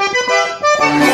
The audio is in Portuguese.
Música